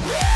Yeah.